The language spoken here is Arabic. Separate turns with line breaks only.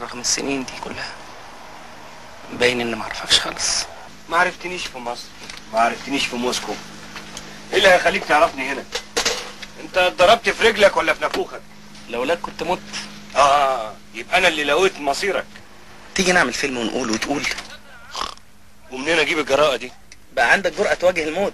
رغم السنين دي كلها باين إني ما أعرفكش خالص.
ما عرفتنيش في مصر. ما عرفتنيش في موسكو. إيه اللي هيخليك تعرفني هنا؟ أنت اتضربت في رجلك ولا في نافوخك
لولاك كنت مت.
آه يبقى أنا اللي لويت مصيرك.
تيجي نعمل فيلم ونقول وتقول.
ومنين أجيب الجراءة دي؟
بقى عندك جرأة تواجه الموت.